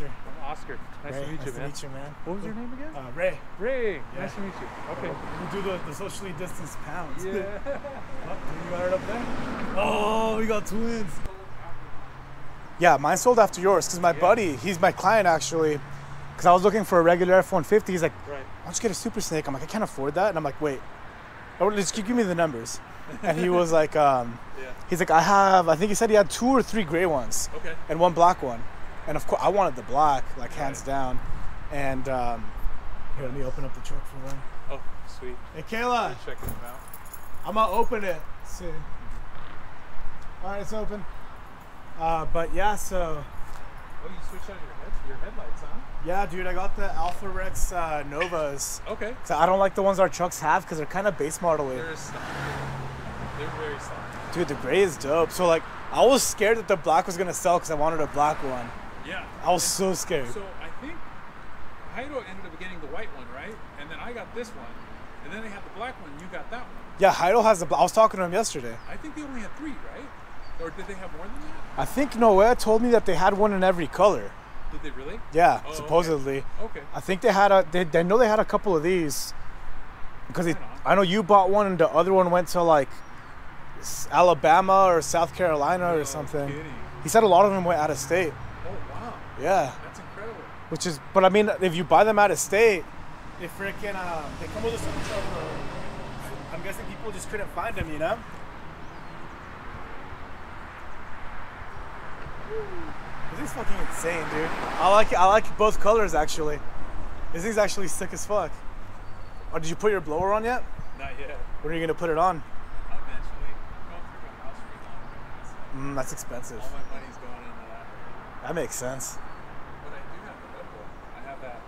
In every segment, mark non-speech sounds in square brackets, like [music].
Monster? I'm Oscar. Nice Ray, to meet nice you, to man. meet you, man. What was your name again? Uh, Ray. Ray. Yeah. Nice to meet you. Okay. We'll do the, the socially distanced pounds. Yeah. [laughs] Oh, you got it up there? Oh, we got twins. Yeah, mine sold after yours because my buddy, he's my client actually. Because I was looking for a regular F 150. He's like, right. why don't you get a Super Snake? I'm like, I can't afford that. And I'm like, wait, oh, just give me the numbers. And he was [laughs] like, um, Yeah. he's like, I have, I think he said he had two or three gray ones Okay. and one black one. And of course, I wanted the black, like hands Right. down. And um, here, let me open up the truck for them. Oh, sweet. Hey, Kayla, Checking them out. I'm gonna open it soon. All right, it's open. Uh, but yeah, so Oh, you switched out your head, your headlights, huh? yeah, dude, I got the Alpha Rex uh, Novas. Okay. So I don't like the ones our trucks have because they're kind of base model-y. They're soft. They're very soft. Dude, the gray is dope. So like, I was scared that the black was gonna sell because I wanted a black one. Yeah. I was so scared. So I think Haido ended up getting the white one, right? And then I got this one. And then they had the black one. You got that one. Yeah, Heidel has the. I was talking to him yesterday. I think they only had three, right? Or did they have more than that? I think Noah told me that they had one in every color. Did they really? Yeah, Oh, supposedly. Okay. I think they had a. They, they know they had a couple of these. Because they, I know you bought one and the other one went to like Alabama or South Carolina No or something. kidding. He said a lot of them went out of state. Yeah, that's incredible. which is. But I mean, if you buy them out of state, they freaking um, they come with a supercharger. I'm guessing people just couldn't find them, you know. This is fucking insane, dude. I like I like both colors actually. This thing's actually sick as fuck. Oh, did you put your blower on yet? Not yet. When are you gonna put it on? Eventually, go through my house remodel. Mm, that's expensive. All my money's going into that. That makes sense. But I do have the Red Bull. I have that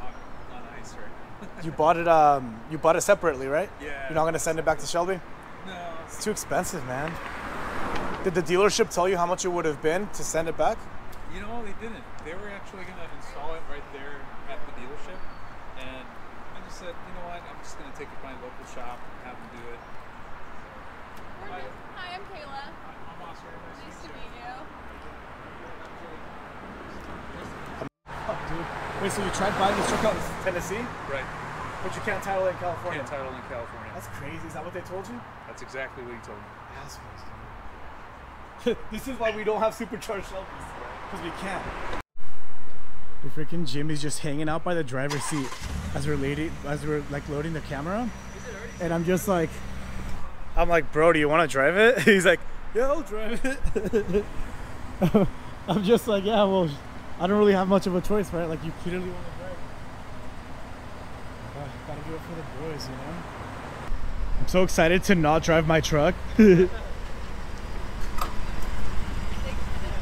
on, on ice right now. You bought it um you bought it separately, right? Yeah. You're not gonna send it back to Shelby? no. It's too expensive, man. Did the dealership tell you how much it would have been to send it back? You know, they didn't. They were actually going to install it right there at the dealership. And I just said, you know what? I'm just going to take it to my local shop and have them do it. We're Hi, I'm Kayla. I'm Oscar. Nice, Nice to to meet you. Fuck, dude. Wait, so you tried buying this truck out in Tennessee, Right. But you can't title it in California? Can't title it in California. That's crazy. Is that what they told you? That's exactly what he told me. Assholes, dude. [laughs] this is why we don't have supercharged Shelbys. Because we can't. The freaking Jim is just hanging out by the driver's seat as we're lady, as we're like loading the camera. Is it already? And I'm just like, I'm like, bro, do you want to drive it? [laughs] He's like, yeah, I'll drive it. [laughs] I'm just like, yeah, well, I don't really have much of a choice, right? Like, you clearly want to drive. Gotta do it for the boys, you know? I'm so excited to not drive my truck. The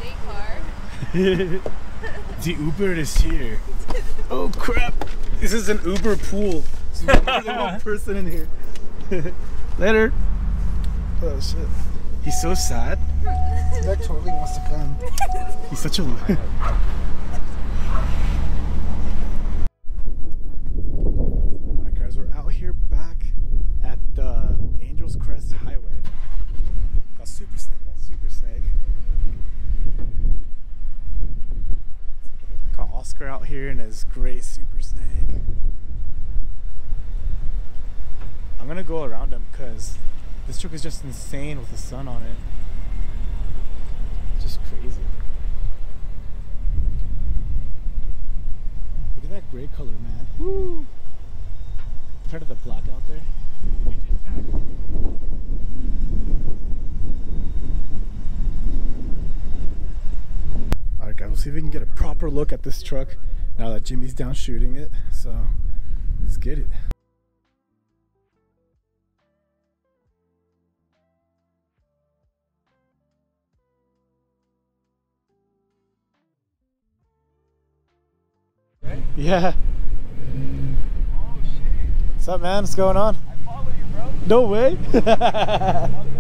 date car. the Uber is here. Oh crap! This is an Uber pool. There's one [laughs] uh-huh. person in here. [laughs] Later. Oh shit. He's so sad. [laughs] That totally wants to come. He's such a. Alright guys, we're out here back at the Angeles Crest Highway. Got Super Snake, got Super Snake. Oscar out here in his gray Super Snake. I'm gonna go around him because this truck is just insane with the sun on it. Just crazy. Look at that gray color, man. Woo! Compared to the black out there. Alright guys, we'll see if we can get a proper look at this truck now that Jimmy's down shooting it. So let's get it. Yeah. What's up man? What's going on? No way. [laughs]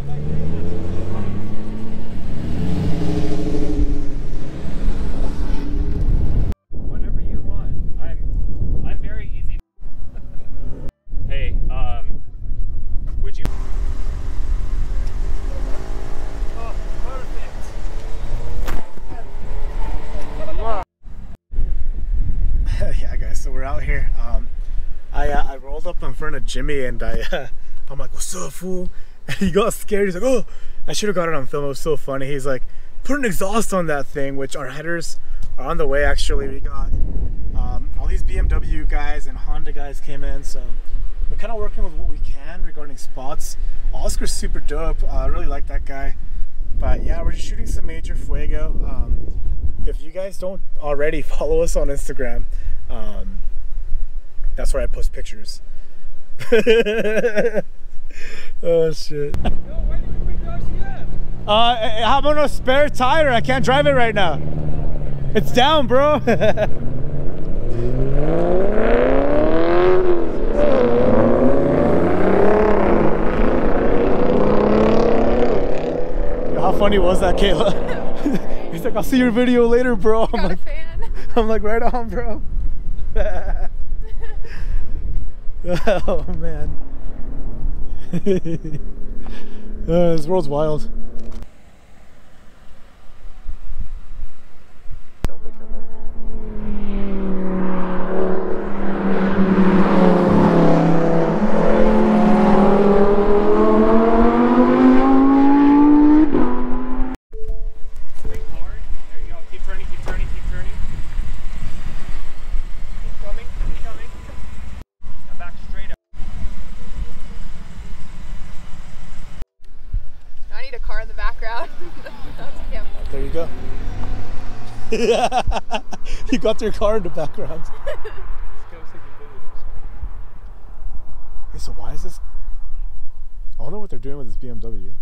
you? [laughs] Yeah, guys, so we're out here. Um, I, uh, I rolled up in front of Jimmy and I, [laughs] uh, I'm like, what's up, fool? And [laughs] he got scared. He's like, oh, I should have got it on film. It was so funny. He's like, put an exhaust on that thing, which our headers are on the way, actually. We got um, all these BMW guys and Honda guys came in, so we're kind of working with what we can regarding spots. Oscar's super dope. Uh, I really like that guy. But yeah, we're just shooting some major fuego. Um, if you guys don't already [laughs] follow us on Instagram, um, that's where I post pictures. [laughs] oh shit. Uh, I'm on a spare tire. I can't drive it right now. It's down, bro. [laughs] funny was that, Kayla? [laughs] He's like, I'll see your video later, bro. I'm Got a like, fan. [laughs] I'm like, right on, bro. [laughs] oh man. uh, this world's wild. Don't think I'm in. Swing hard. There you go. Keep turning, keep turning, keep turning. Keep coming, keep coming. Now back straight up. I need a car in the background. That's a camera. There you go. [laughs] you got your car in the background. This guy's. Okay, so why is this? I wonder what they're doing with this BMW.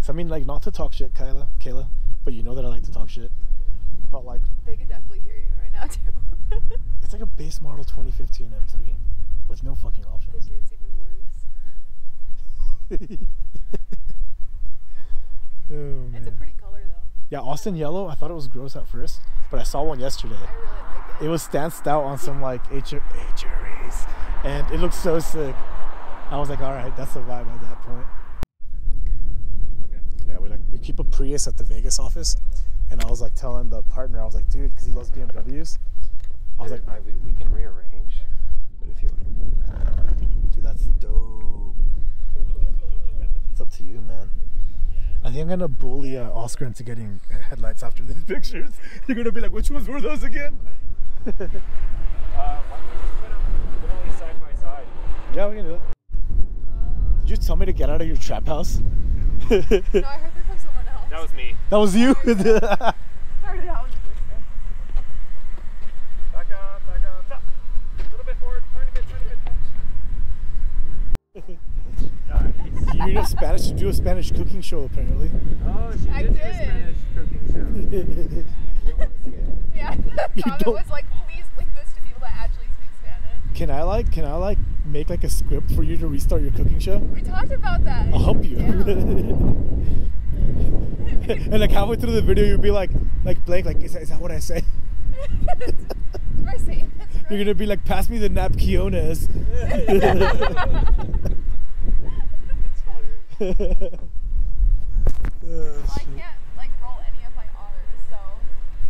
So I mean, like, not to talk shit, Kyla, Kayla, but you know that I like to talk shit. But like, They could definitely hear you right now too. [laughs] it's like a base model 2015 M3 with no fucking the options. dude's even worse. [laughs] oh man. It's a pretty color though. Yeah, Austin yellow. I thought it was gross at first, but I saw one yesterday. Really like it. It was stanced out on some like HR- HRAs, and it looked so sick. I was like, all right, that's the vibe at that point. Okay. Yeah, we like we keep a Prius at the Vegas office, and I was like telling the partner, I was like, dude, because he loves BMWs. I was like, I, we, we can rearrange, but if you dude, that's dope. It's up to you, man. I think I'm gonna bully uh, Oscar into getting headlights after these [laughs] pictures. You're gonna be like, which ones were those again? Uh, why don't we just put 'em literally side by side? Yeah, we can do it. Did you tell me to get out of your trap house? [laughs] No, I heard that from someone else. That was me. That was you. [laughs] I heard that was a person. Back up, back up, up. A little bit forward, tiny bit, tiny bit. Nice. You're in a Spanish to do a Spanish cooking show, apparently. Oh, she I did, do a. Spanish cooking show. [laughs] Yeah, the [laughs] You don't- was like, please link this to people that actually speak Spanish. Can I like, can I like make like a script for you to restart your cooking show? We talked about that. I'll help you. [laughs] and like halfway through the video, you'll be like, like blank, like is that, is that what I say? Am I saying? You're gonna be like, pass me the napkiones. Oh, Well, I shit. can't like roll any of my R's, so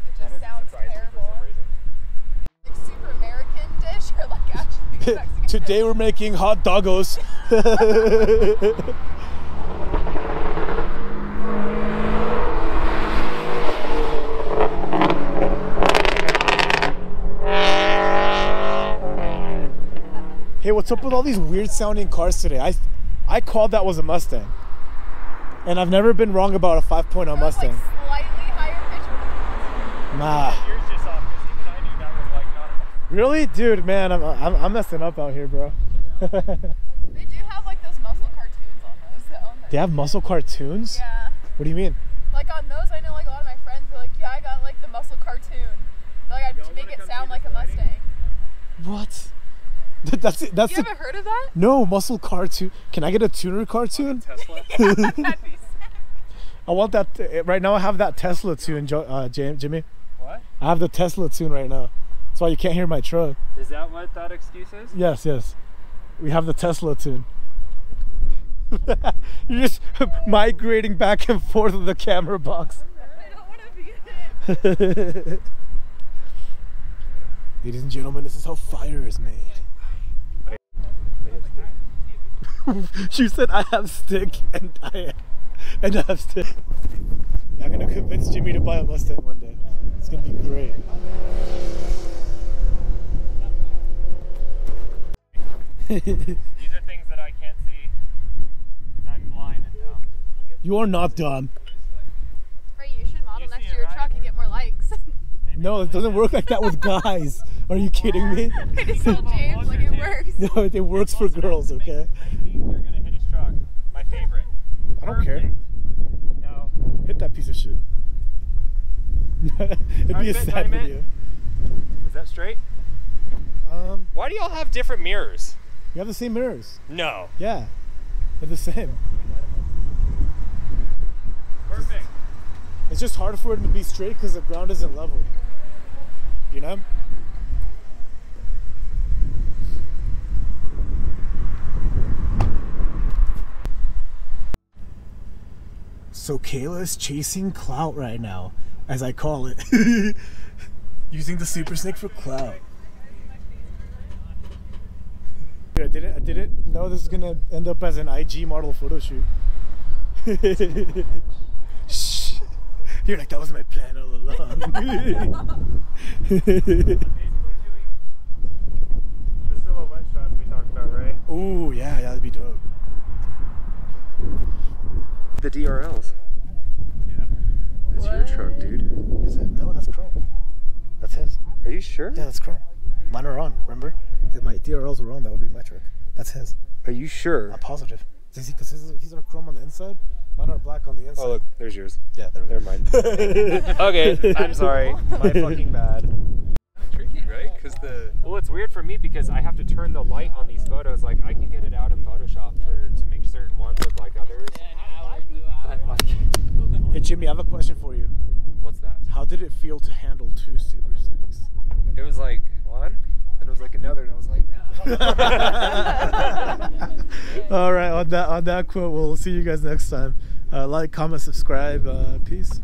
it just sounds surprised me for terrible. Like super American dish or like actually [laughs] Mexican [laughs] Today dish? we're making hot doggos. [laughs] hey, what's up with all these weird sounding cars today? I I called that was a Mustang. And I've never been wrong about a 5.0 That was, like Mustang. slightly higher pitch. Nah. Yours just um, off, because even I knew that was like not a Really? Dude, man, I'm, I'm, I'm messing up out here, bro. [laughs] They do have like those muscle cartoons on those though. they have muscle cartoons? Yeah. What do you mean? Like on those, I know like a lot of my friends are like, yeah, I got like the muscle cartoon. Like I make it sound like a? Mustang. What? [laughs] That's it. That's You the, haven't heard of that? no muscle cartoon. Can I get a tuner cartoon? Tesla. [laughs] That'd. I want that uh, right now. I have that Tesla tune, Jo- uh, Jam- Jimmy. What? I have the Tesla tune right now. That's why you can't hear my truck. Is that what that excuse is? Yes, yes. We have the Tesla tune. [laughs] You're just migrating back and forth with the camera box. I don't want to be in it. Ladies and gentlemen, this is how fire is made. [laughs] she said I have stick and I and I have stick. I'm gonna convince Jimmy to buy a Mustang one day. It's gonna be great. These are things that I can't see. 'cause I'm blind and dumb. You are not dumb. Right, you should model You next to your truck and get more likes. [laughs] No, it doesn't work like that with guys. Are you kidding me? I just told James like it works. No, it works for girls, okay? I think you're gonna hit his truck. My favorite. I don't care. No. Hit that piece of shit. [laughs] It'd be a sad video. Is that straight? Um, Why do y'all have different mirrors? you have the same mirrors. No. Yeah, they're the same. Perfect. It's just hard for it to be straight because the ground isn't level. You know? So Kayla is chasing clout right now, as I call it. [laughs] Using the super snake for clout. Dude, I didn't I didn't know this is gonna end up as an IG model photo shoot. [laughs] Shh. You're like that was my plan all along. [laughs] The silhouette shots we talked about, right? Ooh, yeah, yeah, that'd be dope. The DRLs. Yeah. That's your truck, dude. Is it? No, that's Chrome. That's his. Are you sure? Yeah, that's Chrome. Mine are on, remember? If my DRLs were on, that would be my truck. That's his. Are you sure? I'm positive. Because his, his are chrome on the inside, mine are black on the inside. Oh look, there's yours. yeah, there we Never mind. [laughs] okay, I'm sorry. [laughs] My fucking bad. Tricky, right? Because the Well, it's weird for me because I have to turn the light on these photos. Like I can get it out in Photoshop for to make certain ones look like others. Hey, Jimmy, I have a question for you. What's that? How did it feel to handle two super snakes? It was like one, and it was like another, and I was like, no. [laughs] All right, on that on that quote, we'll see you guys next time. Uh, like, comment, subscribe. Uh, peace.